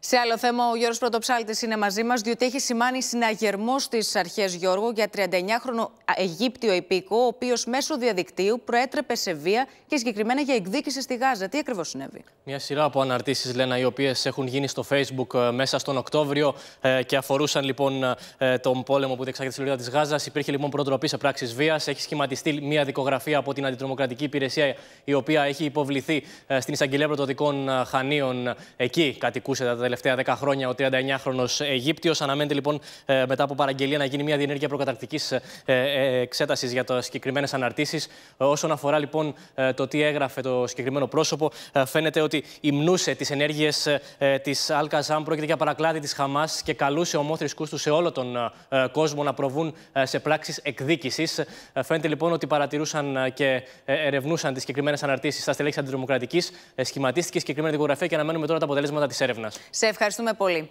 Σε άλλο θέμα, ο Γιώργος Πρωτοψάλτης είναι μαζί μας, διότι έχει σημάνει συναγερμό στις αρχές Γιώργο για 39χρονο Αιγύπτιο υπήκο, ο οποίος μέσω διαδικτύου προέτρεπε σε βία και συγκεκριμένα για εκδίκηση στη Γάζα. Τι ακριβώς συνέβη; Μια σειρά από αναρτήσεις, Λένα, οι οποίες έχουν γίνει στο Facebook ε, μέσα στον Οκτώβριο ε, και αφορούσαν λοιπόν ε, τον πόλεμο που διεξάγεται στη Λωρίδα της Γάζας. Υπήρχε λοιπόν προτροπή σε πράξεις βίας. Έχει σχηματιστεί μια δικογραφία από την Αντιτρομοκρατική Υπηρεσία, η οποία έχει υποβληθεί στην Εισαγγελία Πρωτοδικών Χανίων. Εκεί κατοικούσε τα τελευταία 10 χρόνια ο 39χρονο Αιγύπτιος. Αναμένεται λοιπόν μετά από παραγγελία να γίνει μια διενέργεια προκαταρκτικής εξέτασης για τις συγκεκριμένες αναρτήσεις. Όσον αφορά λοιπόν το τι έγραφε το συγκεκριμένο πρόσωπο, φαίνεται ότι υμνούσε τις ενέργειες της Αλκαζάμ. Πρόκειται για παρακλάδι της Χαμάς και καλούσε ομόθρησκούς τους σε όλο τον κόσμο να προβούν σε πράξεις εκδίκησης. Φαίνεται λοιπόν ότι παρατηρούσαν και ερευνούσαν τις συγκεκριμένες αναρτήσεις στα στελέχη αντιδημοκρατικής. Σχηματίστηκε συγκεκριμένη δικογραφία και αναμένουμε τώρα τα αποτελέσματα της έρευνας. Σε ευχαριστούμε πολύ.